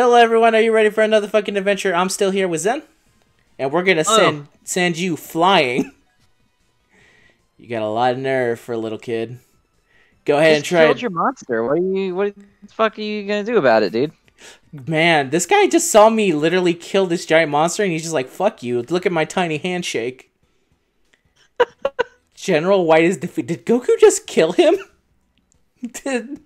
Hello, everyone. Are you ready for another fucking adventure? I'm still here with Zen, and we're gonna oh. send send you flying. You got a lot of nerve for a little kid. Go ahead and try. killed your monster. What are you? What the fuck are you gonna do about it, dude? Man, this guy just saw me literally kill this giant monster, and he's just like, "Fuck you! Look at my tiny handshake." General White is defeated. Did Goku just kill him? Did...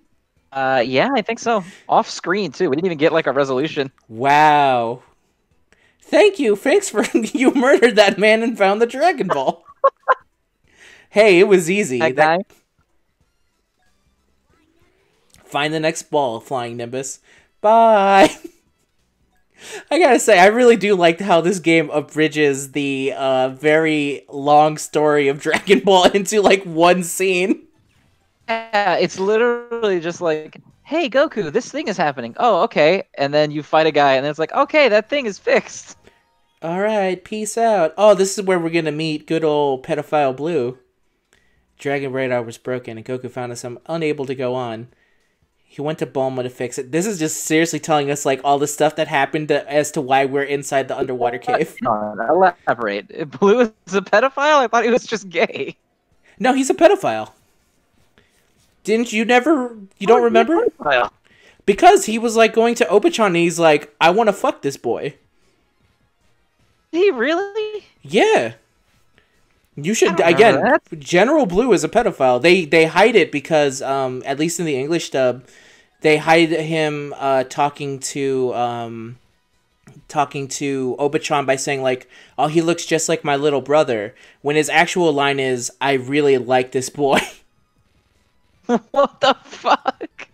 Uh, yeah, I think so. Off screen too. We didn't even get like a resolution. Wow. Thank you. Thanks for you murdered that man and found the Dragon Ball. hey, it was easy. That That- Find the next ball, Flying Nimbus. Bye. I gotta say, I really do like how this game abridges the uh, very long story of Dragon Ball into like one scene. Yeah, it's literally just like, hey Goku, this thing is happening. Oh, okay. And then you fight a guy, and it's like, okay, that thing is fixed. All right, peace out. Oh, this is where we're gonna meet good old pedophile Blue. Dragon radar was broken, and Goku found us unable to go on. He went to Bulma to fix it. This is just seriously telling us like all the stuff that happened to, as to why we're inside the underwater cave. On, elaborate. Blue is a pedophile. I thought he was just gay. No, he's a pedophile. Didn't you never? You don't Oh, remember? Because he was like going to Obachan, and he's like, "I want to fuck this boy." He really? Yeah. You should again. General Blue is a pedophile. They they hide it because um at least in the English dub, they hide him uh talking to um talking to Obachan by saying like, "Oh, he looks just like my little brother." When his actual line is, "I really like this boy." what the fuck?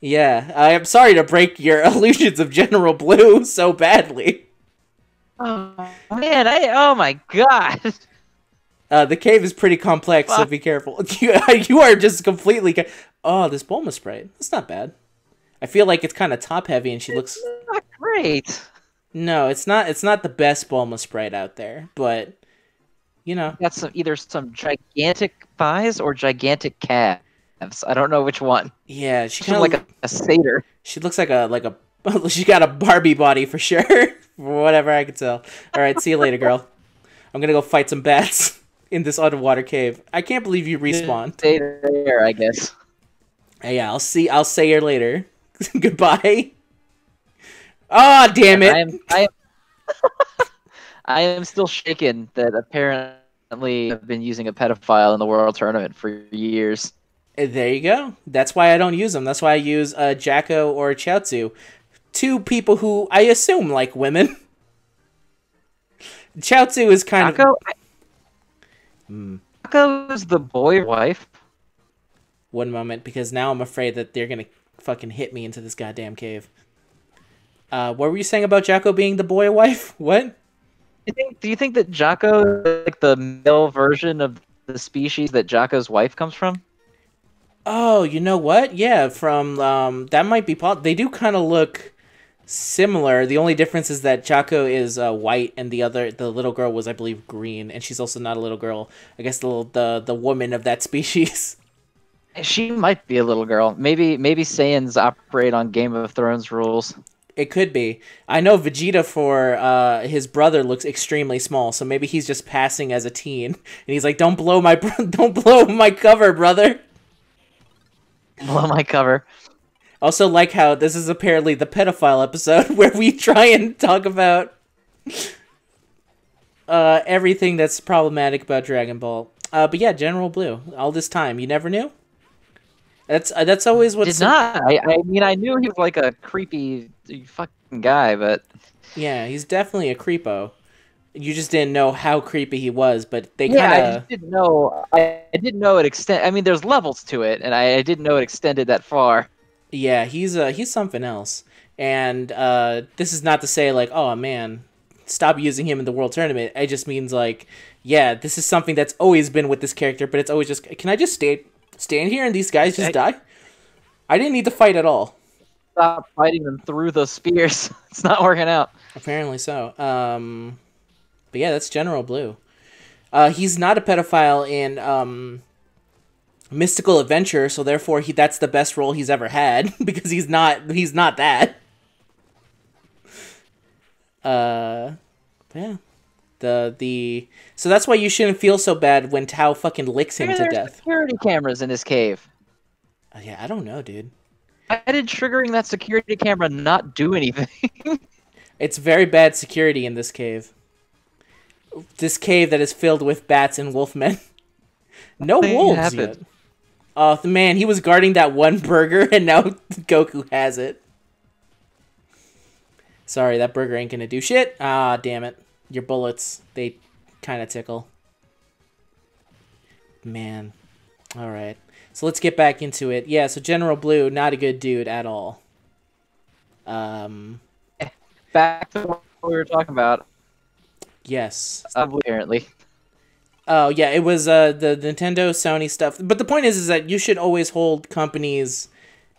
yeah, I am sorry to break your illusions of General Blue so badly. Oh man, I oh my god. Uh, the cave is pretty complex, so be careful. You, you are just completely. ca- Oh, this Bulma sprite. That's not bad. I feel like it's kind of top heavy, and she looks. Not great. No, it's not. It's not the best Bulma sprite out there, but you know, Got some either some gigantic thighs or gigantic calves. I don't know which one. yeah, she She's kind of like a, a satyr. She looks like a like a. she got a Barbie body for sure. For whatever I could tell. All right, see you later, girl. I'm gonna go fight some bats in this underwater cave. I can't believe you respawned. Stay there, I guess. Hey, yeah, I'll see. I'll say you later. Goodbye. Ah, damn it! I am I am, I am still shaken that apparently I've been using a pedophile in the world tournament for years. There you go. That's why I don't use them. That's why I use uh, Jacko or Chaozu. Two people who I assume like women. Chaozu is kind of. Taco Hmm. Taco is the boy wife. One moment, because now I'm afraid that they're gonna fucking hit me into this goddamn cave. Uh, what were you saying about Jacko being the boy wife? What? Do you think do you think that Jocko is like the male version of the species that Jocko's wife comes from? Oh, you know what? Yeah, from um, that might be. Po- they do kind of look similar. The only difference is that Chaco is uh, white, and the other, the little girl, was I believe green, and she's also not a little girl. I guess the little- the the woman of that species. She might be a little girl. Maybe maybe Saiyans operate on Game of Thrones rules. It could be. I know Vegeta for uh, his brother looks extremely small, so maybe he's just passing as a teen, and he's like, "Don't blow my don't blow my cover, brother." Blow my cover. Also, like how this is apparently the pedophile episode where we try and talk about uh, everything that's problematic about Dragon Ball. Uh, but yeah, General Blue. All this time, you never knew. That's uh, that's always what. Did not. I, I mean, I knew he was like a creepy fucking guy, but yeah. He's definitely a creepo. You just didn't know how creepy he was, but they yeah, I kind of just didn't know. I, I didn't know it extend. I mean, there's levels to it, and I, I didn't know it extended that far. yeah. He's uh he's something else. And uh, this is not to say like, oh man, stop using him in the world tournament. It just means like, yeah, this is something that's always been with this character, but it's always just, can I just stay stand here and these guys just I- die? I didn't need to fight at all. Stop fighting them through the spears. it's not working out. Apparently so. Um, but yeah, that's General Blue. Uh, he's not a pedophile in um, Mystical Adventure, so therefore he that's the best role he's ever had because he's not he's not that. Uh, yeah. The the so that's why you shouldn't feel so bad when Tao fucking licks him Maybe to death. security cameras in this cave. Uh, yeah, I don't know, dude. Why did triggering that security camera not do anything? It's very bad security in this cave. This cave that is filled with bats and wolfmen. No Nothing wolves happened. yet. Oh the man, he was guarding that one burger, and now Goku has it. Sorry, that burger ain't gonna do shit. Ah, damn it. Your bullets, they kind of tickle. Man. Alright. So let's get back into it. Yeah, so General Blue, not a good dude at all. Um, Back to what we were talking about. Yes. Apparently, Oh yeah, it was uh the Nintendo Sony stuff. But the point is is that you should always hold companies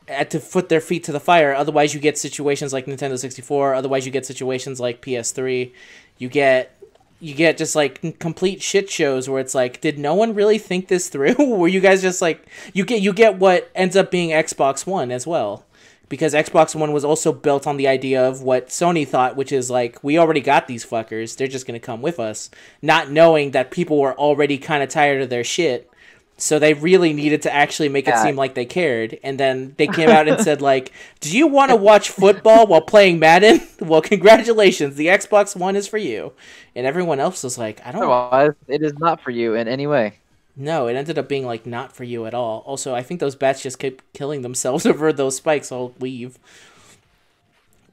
at to foot their feet to the fire. Otherwise you get situations like Nintendo 64, otherwise you get situations like PS3. You get you get just like complete shit shows where it's like did no one really think this through? Were you guys just like you get you get what ends up being Xbox 1 as well. Because Xbox One was also built on the idea of what Sony thought, which is like, we already got these fuckers. They're just going to come with us. Not knowing that people were already kind of tired of their shit. So they really needed to actually make it Yeah. seem like they cared. And then they came out and said, like, do you want to watch football while playing Madden? Well, congratulations. The Xbox One is for you. And everyone else was like, I don't otherwise it is not for you in any way. No, it ended up being like not for you at all. Also, I think those bats just kept killing themselves over those spikes. I'll leave.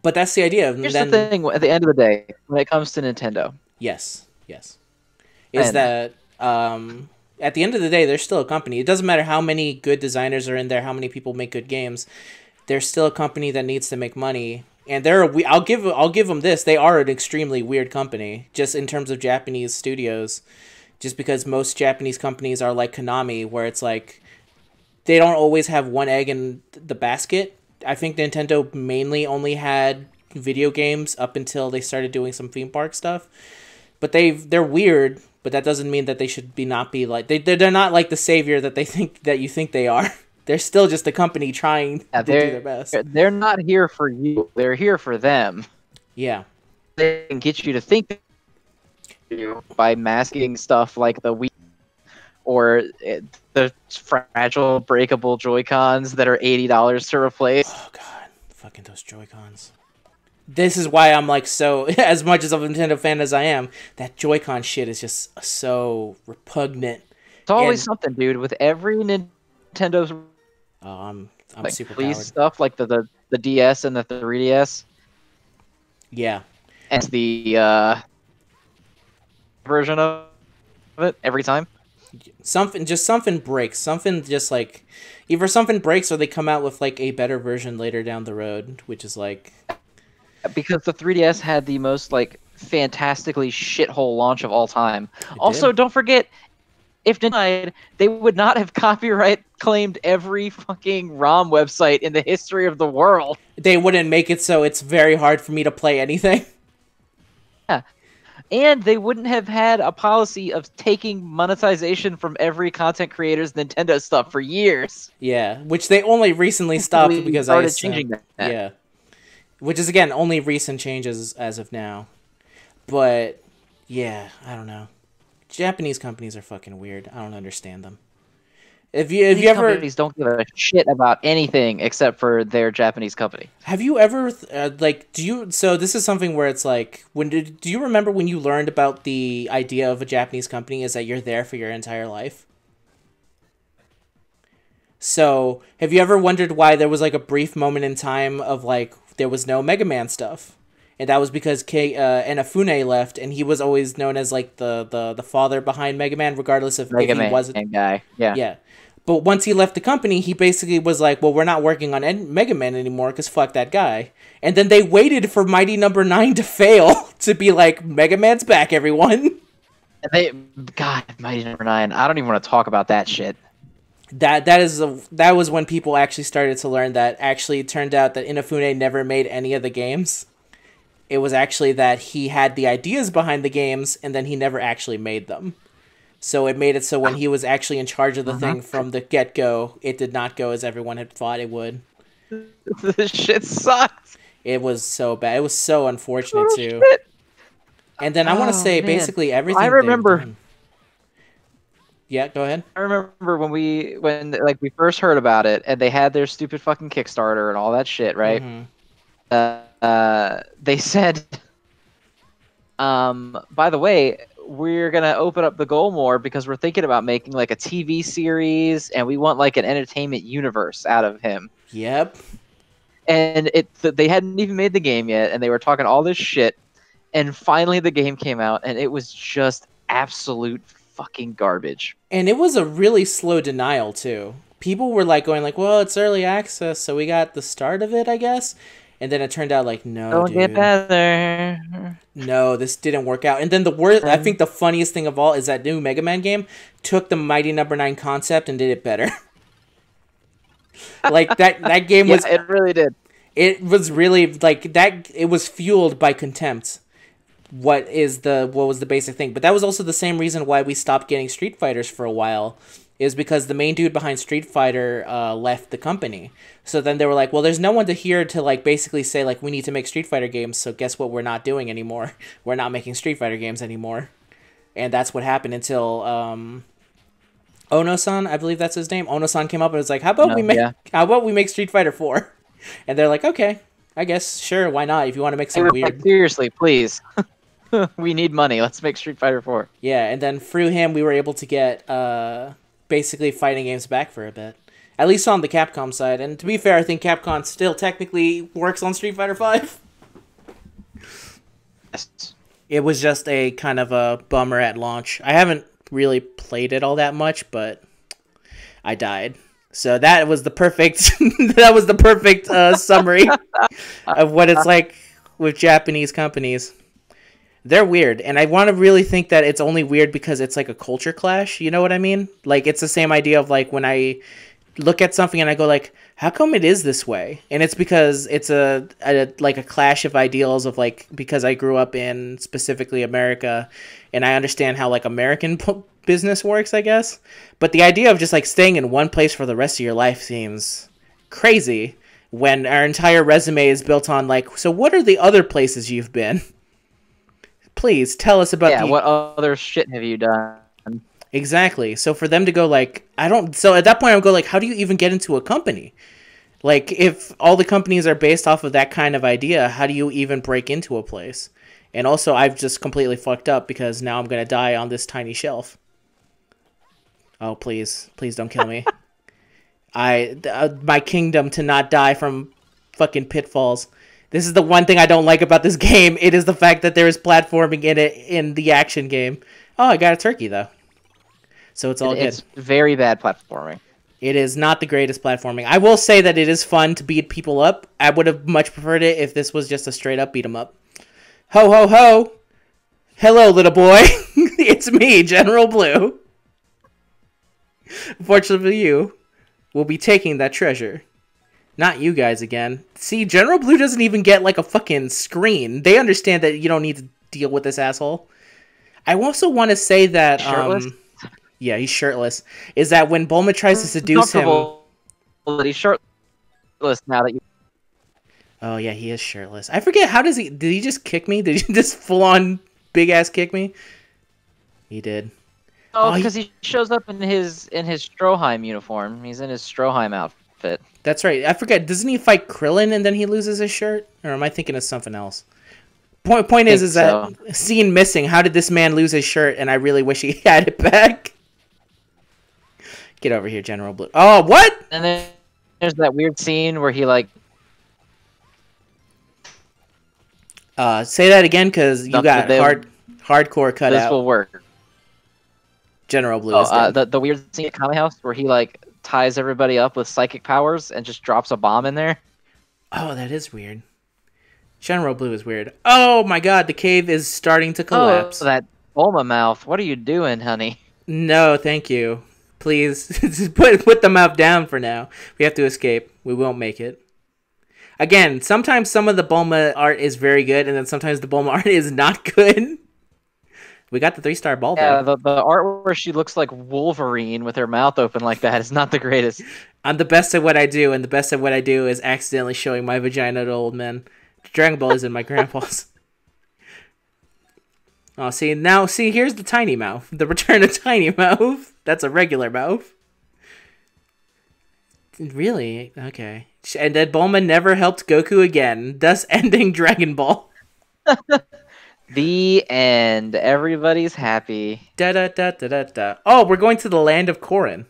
But that's the idea. And Here's then, the thing: at the end of the day, when it comes to Nintendo, yes, yes, is that um, at the end of the day, they're still a company. It doesn't matter how many good designers are in there, how many people make good games. They're still a company that needs to make money. And they're we. I'll give I'll give them this. They are an extremely weird company, just in terms of Japanese studios. Just because most Japanese companies are like Konami, where it's like they don't always have one egg in the basket. I think Nintendo mainly only had video games up until they started doing some theme park stuff. But they they're weird, but that doesn't mean that they should be not be like they they're, not like the savior that they think that you think they are. They're still just a company trying Yeah, to do they're- their best. they're not here for you; they're here for them. Yeah. They can get you to think you by masking stuff like the Wii or the fragile, breakable Joy Cons that are eighty dollars to replace. Oh god, fucking those Joy Cons. This is why I'm like so as much as of a Nintendo fan as I am. That Joy-Con shit is just so repugnant. It's always And- something, dude. With every Nintendo's Oh, I'm I'm like, super release stuff, like the, the the DS and the 3DS, Yeah, and the uh, version of it every time. something just something breaks. Something just like either something breaks or they come out with like a better version later down the road, which is like because the 3DS had the most like fantastically shithole launch of all time. Also, did. don't forget, if denied, they would not have copyright claimed every fucking ROM website in the history of the world. they wouldn't make it so it's very hard for me to play anything. And they wouldn't have had a policy of taking monetization from every content creator's Nintendo stuff for years. Yeah, which they only recently stopped We because I started changing that. Yeah. Which is again only recent changes as of now. But yeah, I don't know. Japanese companies are fucking weird. I don't understand them. If you if These you ever companies don't give a shit about anything except for their Japanese company. have you ever uh, like do you so this is something where it's like when did do you remember when you learned about the idea of a Japanese company is that you're there for your entire life? So, have you ever wondered why there was like a brief moment in time of like there was no Mega Man stuff? And that was because K uh, Inafune left, and he was always known as like the the, the father behind Mega Man, regardless of Mega if he wasn't. guy. Yeah. Yeah. But once he left the company, he basically was like, "Well, we're not working on en- Mega Man anymore because fuck that guy." And then they waited for Mighty Number Nine to fail to be like, "Mega Man's back, everyone." And they, God, Mighty Number Nine. I don't even want to talk about that shit. That that is a, that was when people actually started to learn that actually it turned out that Inafune never made any of the games. It was actually that he had the ideas behind the games and then he never actually made them. So it made it so when he was actually in charge of the thing from the get go, it did not go as everyone had thought it would. this shit sucks. It was so bad. It was so unfortunate Oh, too. shit. And then I want Oh, to say man. basically everything. I remember- Yeah, go ahead. I remember when we when like we first heard about it and they had their stupid fucking Kickstarter and all that shit, right? Mhm. uh, uh, they said, um, by the way, we're gonna open up the goal more because we're thinking about making like a TV series, and we want like an entertainment universe out of him. Yep. And it th- they hadn't even made the game yet, and they were talking all this shit, and finally the game came out, and it was just absolute fucking garbage. And it was a really slow denial too. People were like going like, "Well, it's early access, so we got the start of it, I guess." And then it turned out like, "No, Don't dude. get better. No, this didn't work out." And then the worst, I think the funniest thing of all is that new Mega Man game took the Mighty Number 9 concept and did it better. like that that game Yeah, was it really did. it was really like that it was fueled by contempt what is the what was the basic thing but that was also the same reason why we stopped getting street fighters for a while is because the main dude behind street fighter uh, left the company so then they were like well there's no one to here to like basically say like we need to make street fighter games so guess what we're not doing anymore we're not making street fighter games anymore and that's what happened until um ono-san i believe that's his name ono-san came up and was like how about No, we make yeah. how about we make street fighter 4 and they're like, okay, I guess sure, why not? If you want to make some weird, like, seriously, please. we need money. Let's make Street Fighter 4. yeah. And then through him, we were able to get uh, basically fighting games back for a bit, at least on the Capcom side. And to be fair, I think Capcom still technically works on Street Fighter Five. Yes. It was just a kind of a bummer at launch. I haven't really played it all that much, but I died. So that was the perfect that was the perfect uh, summary of what it's like with Japanese companies. They're weird, and I want to really think that it's only weird because it's like a culture clash. You know what I mean? Like it's the same idea of like when I look at something and I go like, how come it is this way? And it's because it's a, a like a clash of ideals of like because I grew up in specifically America, and I understand how like American business works, I guess. But the idea of just like staying in one place for the rest of your life seems crazy when our entire resume is built on like, so what are the other places you've been? Please tell us about yeah, the what other shit have you done? Exactly. So for them to go like, I don't. So at that point, I would go like, how do you even get into a company? Like, if all the companies are based off of that kind of idea, how do you even break into a place? And also, I've just completely fucked up because now I'm gonna die on this tiny shelf. Oh please, please don't kill me. I uh, my kingdom to not die from fucking pitfalls. This is the one thing I don't like about this game. It is the fact that there is platforming in it in the action game. Oh, I got a turkey though. So it's all It- good. it's very bad platforming. It is not the greatest platforming. I will say that it is fun to beat people up. I would have much preferred it if this was just a straight up beat 'em up. Ho ho ho! Hello, little boy. it's me, General Blue. Fortunately for you, will be taking that treasure. Not you guys again. See, General Blue doesn't even get like a fucking screen. They understand that you don't need to deal with this asshole. I also want to say that Shirtless? um yeah, he's shirtless. Is that when Bulma tries to seduce him? That he's shirtless now that you. Oh yeah, he is shirtless. I forget how does he? Did he just kick me? Did he just full on big ass kick me? He did. Oh, Oh, he- because he shows up in his in his Stroheim uniform. He's in his Stroheim outfit. That's right. I forget. Doesn't he fight Krillin and then he loses his shirt? Or am I thinking of something else? Point point is is that scene missing. How did this man lose his shirt? And I really wish he had it back. Get over here, General Blue. Oh, what? And then there's that weird scene where he like Uh, say that again, because you got they- hard hardcore cut this out. This will work. General Blue Oh, is uh, the the weird scene at Kame House where he like ties everybody up with psychic powers and just drops a bomb in there. Oh, that is weird. General Blue is weird. Oh my god, the cave is starting to oh, collapse. Oh, that Bulma mouth. What are you doing, honey? No, thank you. Please put put the mouth down for now. We have to escape. We won't make it. Again, sometimes some of the Bulma art is very good, and then sometimes the Bulma art is not good. We got the three star ball Yeah, the, the art where she looks like Wolverine with her mouth open like that is not the greatest. I'm the best at what I do, and the best at what I do is accidentally showing my vagina to old men. Dragon Ball is in my grandpa's. Oh, see now, see here's the tiny mouth. The return of tiny mouth. That's a regular mouth. Really? Okay. And then Bulma never helped Goku again, thus ending Dragon Ball. The end. Everybody's happy. Da da da da da da. Oh, we're going to the land of Korin.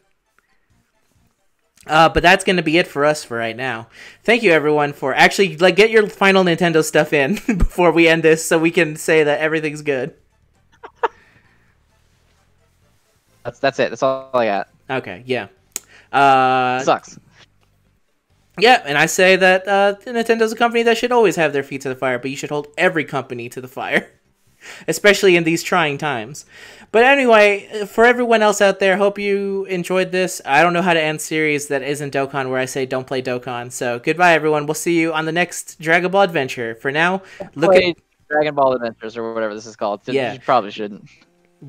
Uh, but that's going to be it for us for right now. Thank you everyone for actually like get your final Nintendo stuff in before we end this, so we can say that everything's good. That's that's it. That's all I got. Okay, yeah. Uh, Sucks. Yeah, and I say that uh, Nintendo's a company that should always have their feet to the fire, but you should hold every company to the fire, especially in these trying times. But anyway, for everyone else out there, hope you enjoyed this. I don't know how to end series that isn't Dokkan where I say don't play Dokkan. So goodbye, everyone. We'll see you on the next Dragon Ball adventure. For now, look at Dragon Ball Adventures or whatever this is called. Yeah. You probably shouldn't.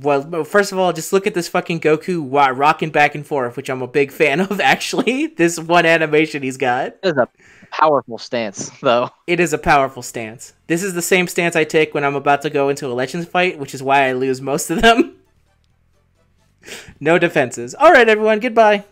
Well. First of all, just look at this fucking Goku rocking back and forth, which I'm a big fan of. Actually, this one animation he's got. It is a powerful stance, though. It is a powerful stance. This is the same stance I take when I'm about to go into a Legends fight, which is why I lose most of them. no defenses. All right, everyone. Goodbye.